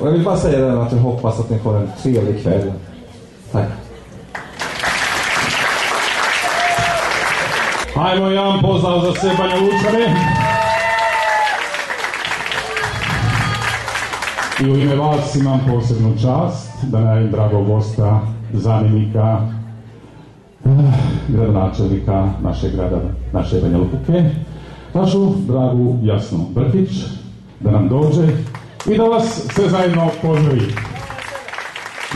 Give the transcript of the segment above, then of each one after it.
och jag vill bara säga det att jag hoppas att ni får en trevlig kväll. Tack. Hajmo jedan pozdrav za sve Banja Lučane. I u ime vas imam posebnu čast da najavim dragog gosta, zamjenika eh, gradonačelnika našeg grada, naše Banja Luke, našu dragu Jasnu Brkić, da nam dođe i da vas sve zajedno pozdravi.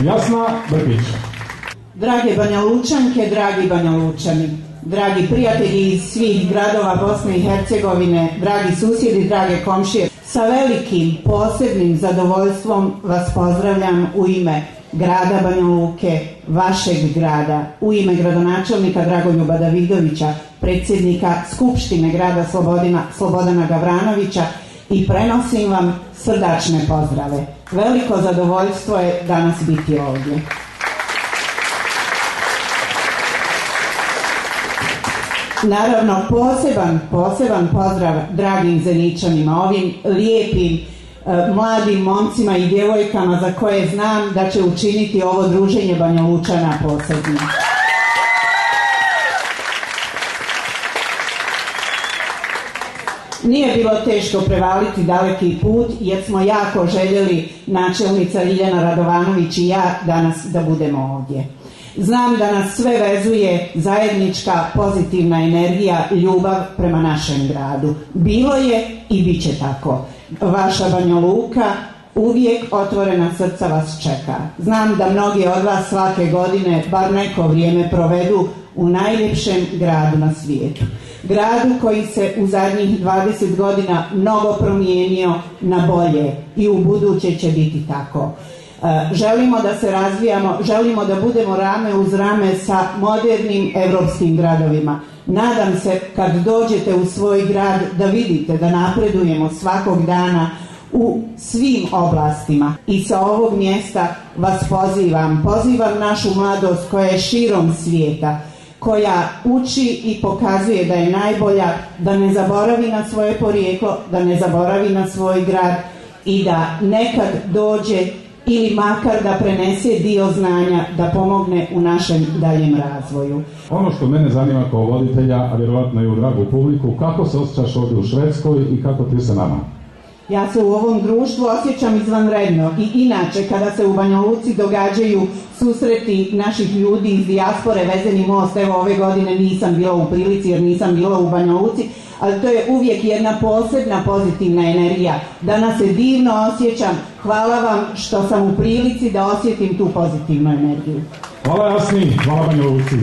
Jasna Brkić. Drage Banja Lučanke, dragi Banja Lučani, dragi prijatelji iz svih gradova Bosne i Hercegovine, dragi susjedi, drage komšije, sa velikim posebnim zadovoljstvom vas pozdravljam u ime grada Banja Luke, vašeg grada, u ime gradonačelnika Dragoljuba Davidovića, predsjednika Skupštine grada Slobodina, Slobodana Gavranovića i prenosim vam srdačne pozdrave. Veliko zadovoljstvo je danas biti ovdje. Naravno, poseban, poseban pozdrav dragim zeničanima, ovim lijepim e, mladim momcima i djevojkama za koje znam da će učiniti ovo druženje Banja Lučana posebno. Nije bilo teško prevaliti daleki put jer smo jako željeli načelnica Ljiljana Radovanović i ja danas da budemo ovdje. Znam da nas sve vezuje zajednička pozitivna energija, ljubav prema našem gradu. Bilo je i bit će tako. Vaša Banja Luka uvijek otvorena srca vas čeka. Znam da mnogi od vas svake godine bar neko vrijeme provedu u najljepšem gradu na svijetu. Gradu koji se u zadnjih 20 godina mnogo promijenio na bolje i u buduće će biti tako. E, želimo da se razvijamo, želimo da budemo rame uz rame sa modernim europskim gradovima. Nadam se kad dođete u svoj grad da vidite da napredujemo svakog dana u svim oblastima i sa ovog mjesta vas pozivam, pozivam našu mladost koja je širom svijeta, koja uči i pokazuje da je najbolja, da ne zaboravi na svoje porijeklo, da ne zaboravi na svoj grad i da nekad dođe ili makar da prenese dio znanja da pomogne u našem daljem razvoju. Ono što mene zanima kao voditelja, a vjerojatno i u dragu publiku, kako se osjećaš ovdje u Švedskoj i kako ti se nama? Ja se u ovom društvu osjećam izvanredno i inače kada se u Banja Luci događaju susreti naših ljudi iz dijaspore vezeni most, evo ove godine nisam bila u prilici jer nisam bila u Banja Luci, ali to je uvijek jedna posebna pozitivna energija. Danas se divno osjećam. Hvala vam što sam u prilici da osjetim tu pozitivnu energiju. Hvala Jasni, hvala Banja Luci.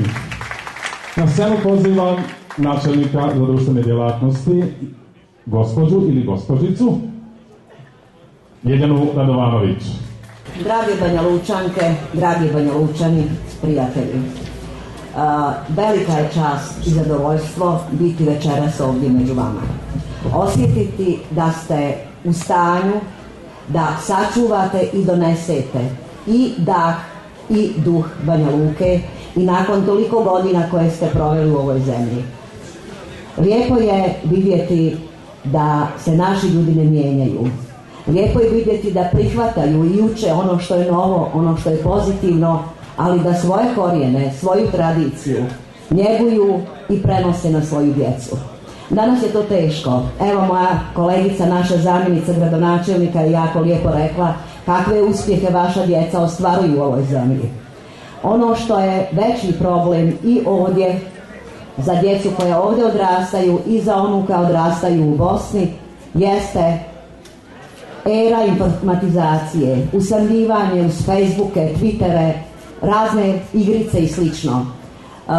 Na scenu pozivam načelnika za društvene djelatnosti, gospođu ili gospođicu, Ljeljanu Radovanović. Drage Banja Lučanke, dragi Banja Lučani, prijatelji. velika je čast i zadovoljstvo biti večeras ovdje među vama. Osjetiti da ste u stanju da sačuvate i donesete i dah i duh Banja Luke i nakon toliko godina koje ste proveli u ovoj zemlji. Lijepo je vidjeti da se naši ljudi ne mijenjaju, Lijepo je vidjeti da prihvataju i uče ono što je novo, ono što je pozitivno, ali da svoje korijene, svoju tradiciju njeguju i prenose na svoju djecu. Danas je to teško. Evo moja kolegica, naša zamjenica gradonačelnika je jako lijepo rekla kakve uspjehe vaša djeca ostvaruju u ovoj zemlji. Ono što je veći problem i ovdje za djecu koja ovdje odrastaju i za onu koja odrastaju u Bosni jeste era informatizacije, usamljivanje uz Facebooke, Twittere, razne igrice i slično. Uh,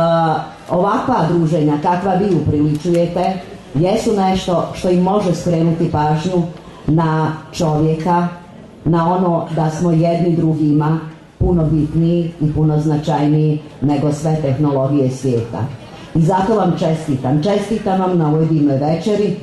ovakva druženja kakva vi upriličujete jesu nešto što im može skrenuti pažnju na čovjeka, na ono da smo jedni drugima puno bitniji i puno značajniji nego sve tehnologije svijeta. I zato vam čestitam. Čestitam vam na ovoj divnoj večeri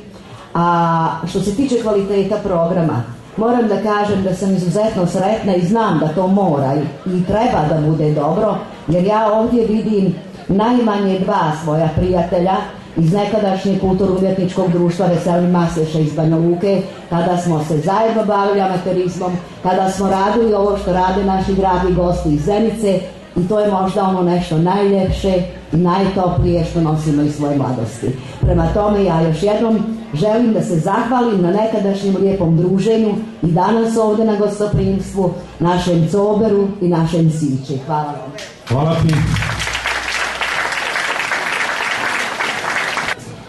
a što se tiče kvaliteta programa, moram da kažem da sam izuzetno sretna i znam da to mora i treba da bude dobro, jer ja ovdje vidim najmanje dva svoja prijatelja iz nekadašnjeg kulturno-umjetničkog društva Veseli Maseša iz Banja Luke, kada smo se zajedno bavili amaterizmom, kada smo radili ovo što rade naši dragi gosti iz Zenice i to je možda ono nešto najljepše i najtoplije što nosimo iz svoje mladosti. Prema tome ja još jednom želim da se zahvalim na nekadašnjem lijepom druženju i danas ovdje na gostoprimstvu, našem Coberu i našem Sići. Hvala vam. Hvala ti.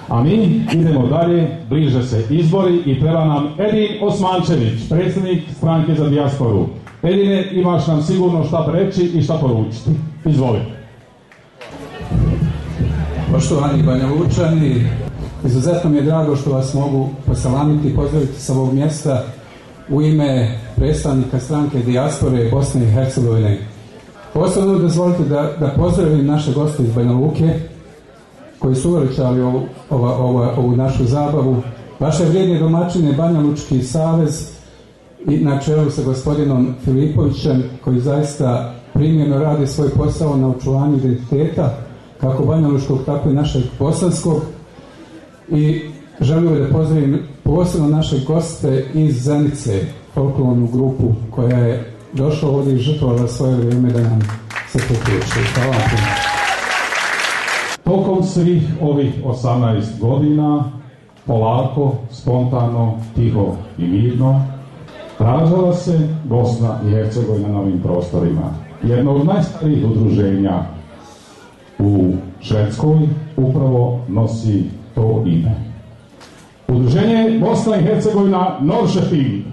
A mi idemo dalje, bliže se izbori i treba nam Edin Osmančević, predsjednik stranke za dijasporu. Edine, imaš nam sigurno šta reći i šta poručiti. Izvoli. Poštovani Banja Lučani, izuzetno mi je drago što vas mogu posalamiti i pozdraviti sa ovog mjesta u ime predstavnika stranke Dijaspore Bosne i Hercegovine. Posebno dozvolite da, da pozdravim naše goste iz Banja Luke koji su uveličali ovu, ovu našu zabavu. Vaše vrijedne domaćine Banja Lučki savez i na čelu sa gospodinom Filipovićem koji zaista primjerno radi svoj posao na očuvanju identiteta kako Banja Lučkog tako i našeg bosanskog i želio da pozdravim posebno naše goste iz Zenice, folklornu grupu koja je došla ovdje i žrtvovala svoje vrijeme da nam se. Hvala vam. Tokom svih ovih 18 godina, polako, spontano, tiho i mirno, rađala se Bosna i Hercegovina na ovim prostorima. Jedno od najstarijih udruženja u Švedskoj upravo nosi to ime. Udruženje Bosna i Hercegovina Noršefin.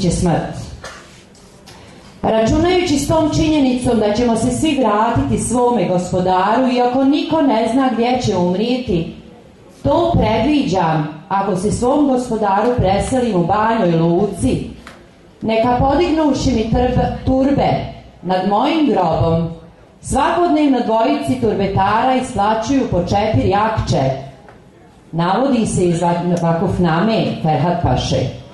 Će smrt. Računajući s tom činjenicom da ćemo se svi vratiti svome gospodaru, iako niko ne zna gdje će umrijeti, to predviđam ako se svom gospodaru preselim u banjoj luci, neka podignuši mi turbe nad mojim grobom, svakodnevno dvojici turbetara isplaćuju po četiri akče. Navodi se iz Vakufname Ferhat Paše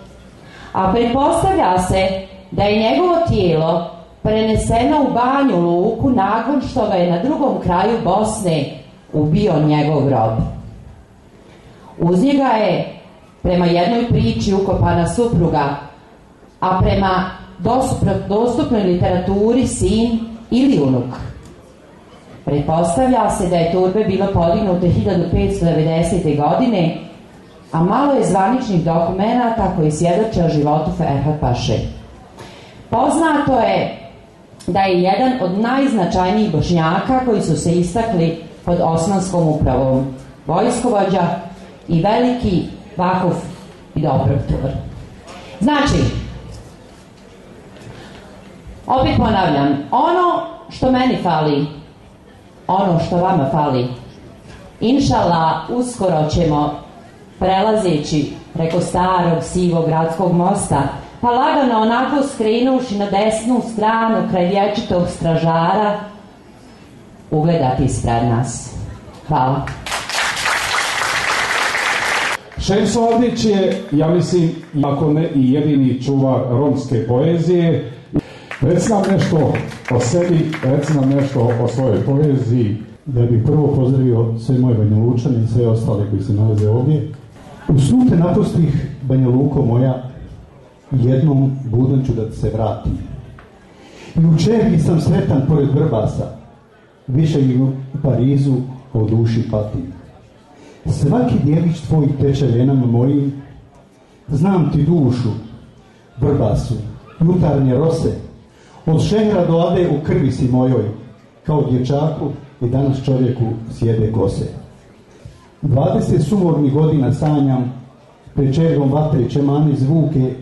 a pretpostavlja se da je njegovo tijelo preneseno u banju luku nakon što ga je na drugom kraju Bosne ubio njegov rob. Uz njega je prema jednoj priči ukopana supruga, a prema dostupnoj literaturi sin ili unuk. Pretpostavlja se da je turbe bilo podignuto 1590. godine a malo je zvaničnih dokumenata koji svjedoče o životu Ferhat Paše. Poznato je da je jedan od najznačajnijih bošnjaka koji su se istakli pod osmanskom upravom, vojskovođa i veliki vakuf i dobroktor. Znači, opet ponavljam, ono što meni fali, ono što vama fali, inšala, uskoro ćemo prelazeći preko starog sivog gradskog mosta, pa lagano onako skrenuši na desnu stranu kraj vječitog stražara, ugledati ispred nas. Hvala. Šemso je, ja mislim, ako ne i jedini čuvar romske poezije. Reci nam nešto o sebi, reci nam nešto o svojoj poeziji da bih prvo pozdravio sve moje Banja Lučane i sve ostale koji se nalaze ovdje. U snu te napustih Banja Luko moja, jednom budom ću da se vratim. I u Čehi sam sretan pored Vrbasa, više i u Parizu o duši patim. Svaki djelić tvoj teče venama mojim, znam ti dušu, Vrbasu, jutarnje rose, od šehra do ade u krvi si mojoj, kao dječaku i danas čovjeku sjede kose. 20 sumornih godina sanjam, pred červom vatre čemane zvuke,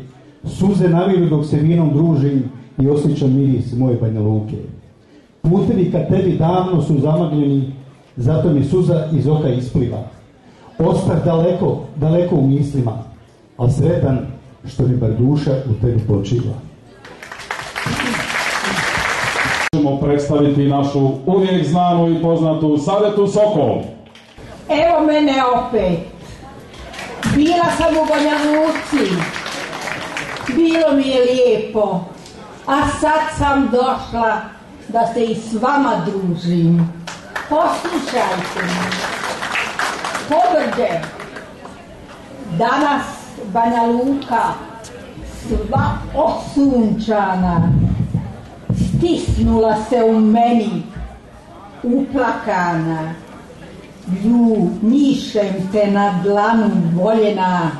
suze naviru dok se vinom družim i osjećam miris moje Banja Luke. Putevi ka tebi davno su zamagljeni, zato mi suza iz oka ispliva. Ostah daleko, daleko u mislima, a sretan što mi bar duša u tebi počiva. Možemo predstaviti našu uvijek znanu i poznatu Sadetu Sokol. Evo mene opet. Bila sam u Banja. Bilo mi je lijepo. A sad sam došla da se i s vama družim. Poslušajte me. Pobrđe. Danas Banja Luka sva osunčana stisnula se u meni uplakana. Lju nišem te na dlanu voljena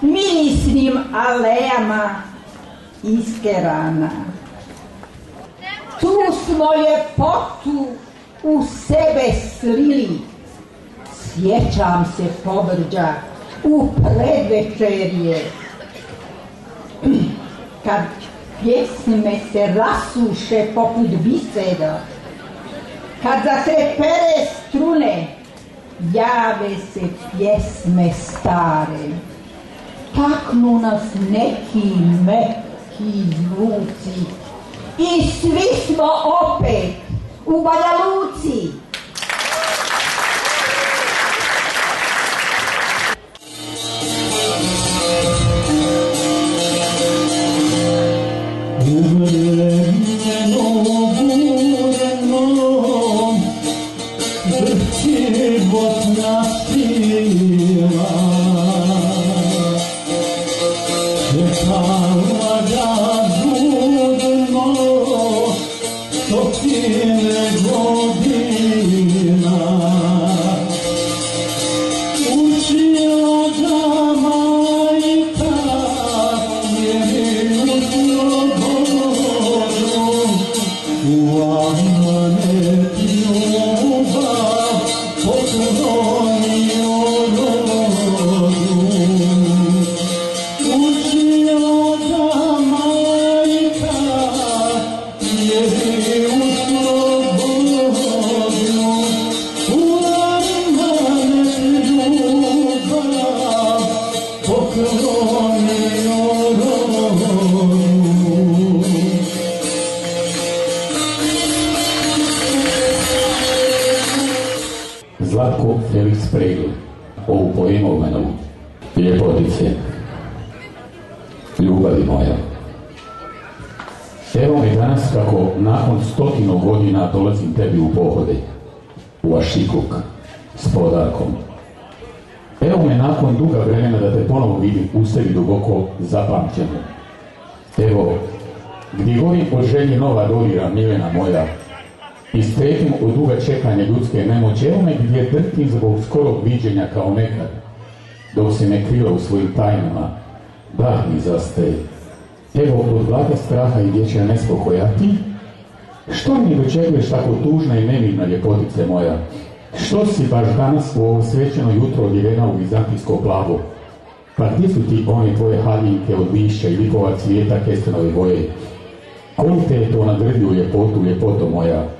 mirisnim alejama iskerana. Tu smo ljepotu u sebe slili. Sjećam se pobrđa u predvečerje. Kad pjesme se rasuše poput bisera kad zatrepere strune jave se pjesme stare. Taknu nas neki meki zvuci. I svi smo opet u Banja Luci menu, ljepotice, ljubavi moja. Evo mi danas kako nakon stotinu godina dolazim tebi u pohode, u Ašikuk, s podarkom. Evo me nakon duga vremena da te ponovo vidim u sebi duboko zapamćeno. Evo, gdje govorim o želji nova dodira miljena moja, i stretim od duga čekanja ljudske nemoći, evo me gdje drtim zbog skorog viđenja kao nekad, dok se me krila u svojim tajnama, dah mi zastaje. Evo, od vlaga straha i dječja nespokoja, ti, što mi dočekuješ tako tužna i nemirna ljepotice moja? Što si baš danas u ovo svećeno jutro odjevena u vizantijsko plavo? Pa gdje su ti one tvoje haljinke od lišća i likova cvijeta kestenove boje? Koji te je to nadrdio ljepotu, ljepoto moja?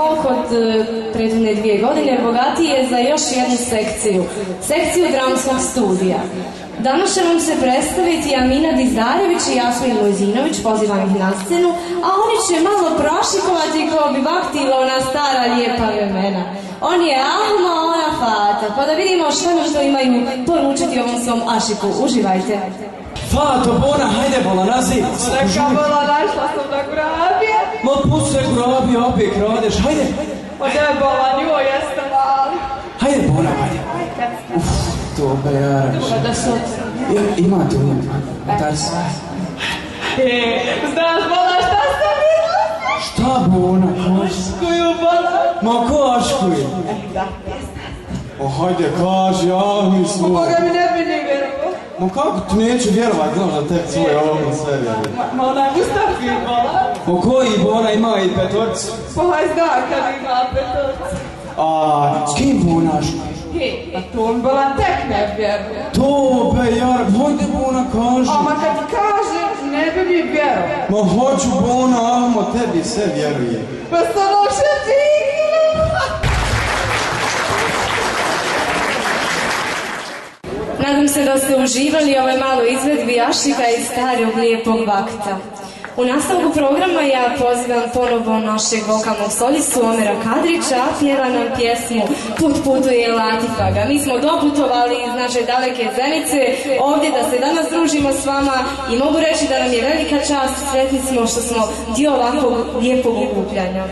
Folk od e, prethodne dvije godine bogatiji je za još jednu sekciju, sekciju dramskog studija. Danas će vam se predstaviti Amina Dizarević i Jasmin Mojzinović, pozivam ih na scenu, a oni će malo prošikovati kao bi vaktila ona stara lijepa vremena. On je Ahma, ona Fata, pa da vidimo što nam što imaju poručiti ovom svom ašiku. Uživajte. Fato, Bona, hajde bola, naziv. Neka bola, našla sam da grabije. Ma put se grabije, opet kradeš, hajde. Ma ne bola, njoj jeste mali. Hajde, Bona, hajde. Uf, to bejaraš. Pa da su... Ja, ima tu, ima. Tars. E, znaš, bola, šta sam vidjela? Šta, Bona, kaži? Koju bola? Ma kaškuju. Da. O, hajde, kaži, ja mi Pa smo. koga mi ne bi ni vjerovao. Ma kako ti neću vjerovat, znaš da tebi svoje ovo sve vjeruje. Ma onaj Mustafi bola. O koji Bona ima i petorci? Pa haj zna kad ima petorci. A, s kim Bonaš? He, pa to on bola tek ne vjeruje. To, bejar, hajde Bona, kaži. A ma kad ti kažem, ne bi mi vjerovao. Ma hoću Bona, amo tebi sve vjeruje. Pa sam loše digla. Nadam se da ste uživali ove malo izvedbi Ašika iz starog lijepog vakta. U nastavku programa ja pozivam ponovo našeg vokalnog solistu Omera Kadrića, pjeva nam pjesmu Put putuje Latifaga. Mi smo doputovali iz naše daleke zenice ovdje da se danas družimo s vama i mogu reći da nam je velika čast, sretni smo što smo dio ovakvog lijepog okupljanja.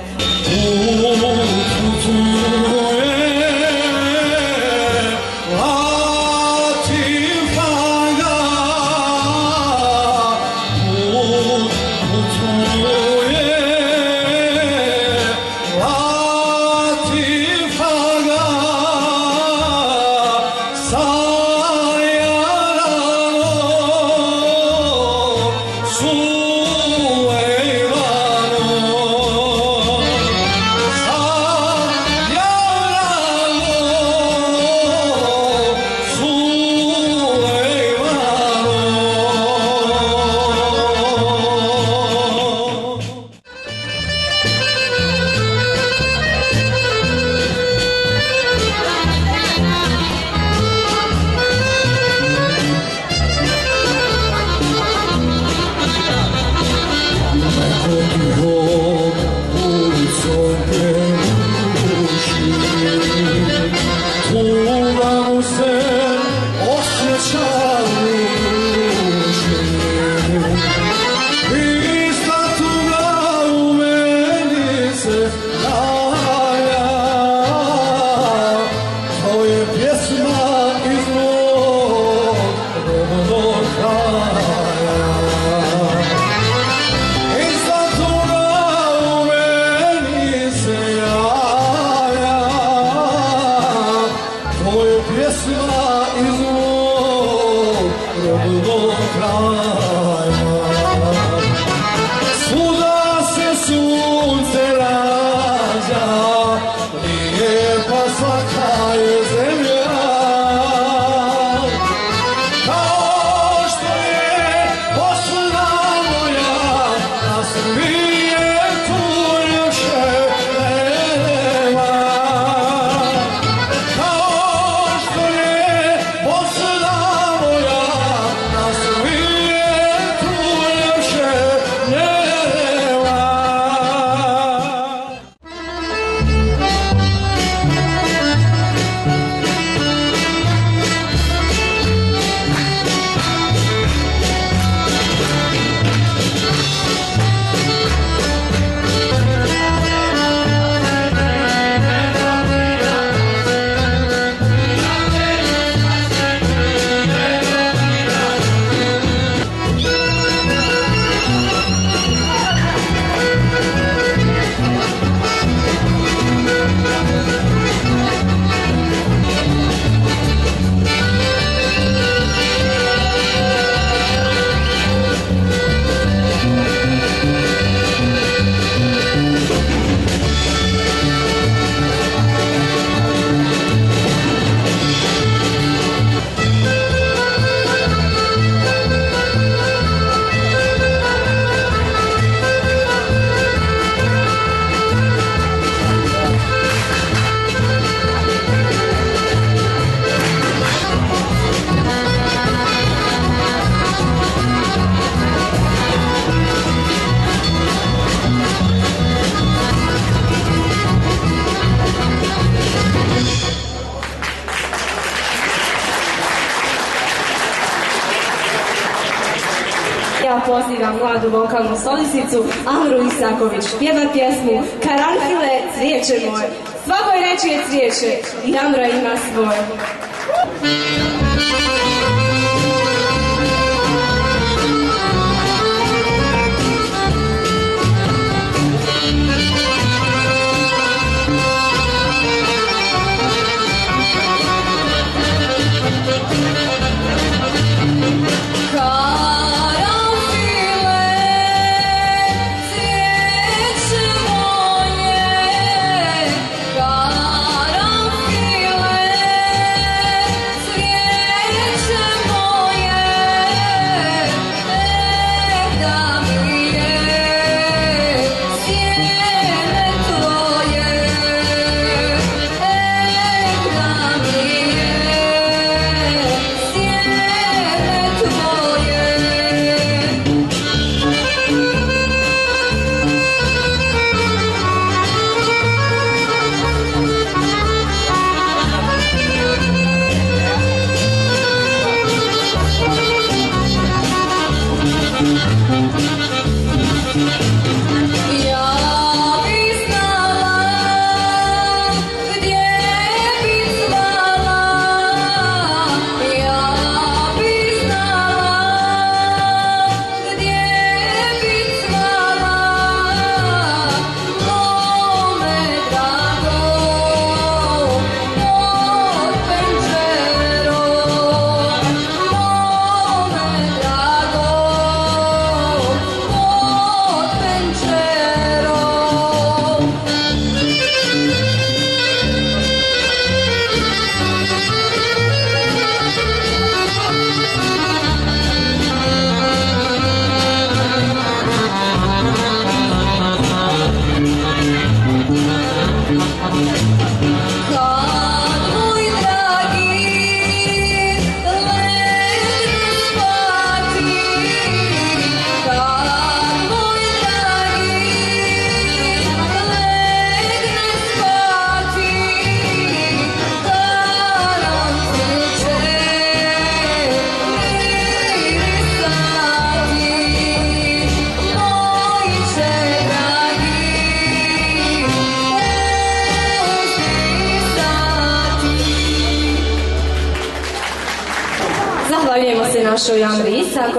Pozivam mladu vokalnu solisicu Amru Isaković, pjeva pjesmu Karanfile, cvijeće moje. Svakoj reči je cvijeće i Amra ima svoje.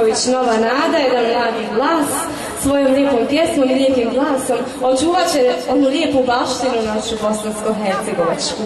Amri Isaković, Nova Nada, jedan mladi glas, svojom lijepom pjesmom i lijepim glasom očuvat će onu lijepu baštinu našu bosansko-hercegovačku.